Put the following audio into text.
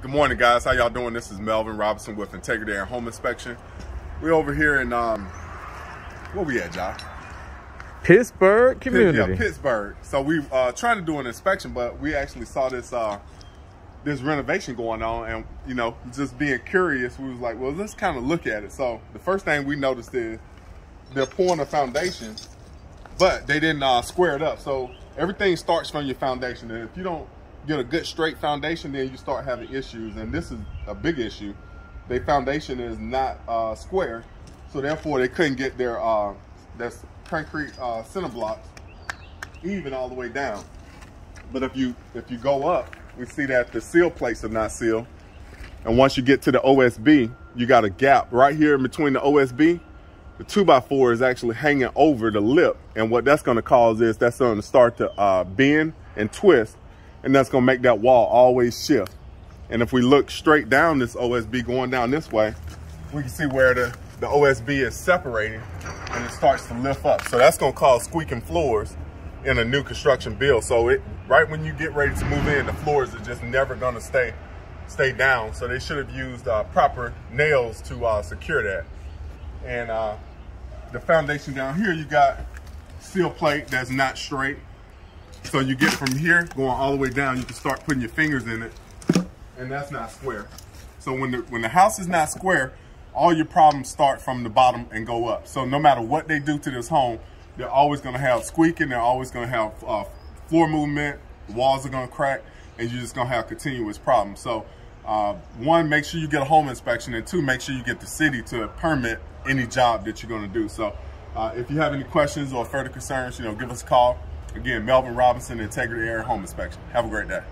Good morning, guys. How y'all doing? This is Melvin Robinson with Integrity Air Home Inspection. We're over here in, um, where we at, Josh? Pittsburgh community. Yeah, Pittsburgh. So we uh, trying to do an inspection, but we actually saw this uh, this renovation going on, and you know, just being curious, we was like, well, let's kind of look at it. So the first thing we noticed is they're pouring a foundation, but they didn't uh, square it up. So everything starts from your foundation, and if you don't get a good straight foundation, then you start having issues. And this is a big issue. Their foundation is not uh, square, so therefore they couldn't get their uh, their concrete uh, center blocks even all the way down. But if you if you go up, we see that the seal plates are not sealed. And once you get to the OSB, you got a gap right here in between the OSB. The two by four is actually hanging over the lip. And what that's gonna cause is that's gonna start to uh, bend and twist and that's gonna make that wall always shift. And if we look straight down this OSB going down this way, we can see where the, the OSB is separating and it starts to lift up. So that's gonna cause squeaking floors in a new construction build. So it right when you get ready to move in, the floors are just never gonna stay stay down. So they should have used uh, proper nails to uh, secure that. And uh, the foundation down here, you got seal plate that's not straight. So you get from here, going all the way down, you can start putting your fingers in it, and that's not square. So when the, when the house is not square, all your problems start from the bottom and go up. So no matter what they do to this home, they're always gonna have squeaking, they're always gonna have uh, floor movement, walls are gonna crack, and you're just gonna have continuous problems. So uh, one, make sure you get a home inspection, and two, make sure you get the city to permit any job that you're gonna do. So uh, if you have any questions or further concerns, you know, give us a call. Again, Melvin Robinson, Integrity Air Home Inspection. Have a great day.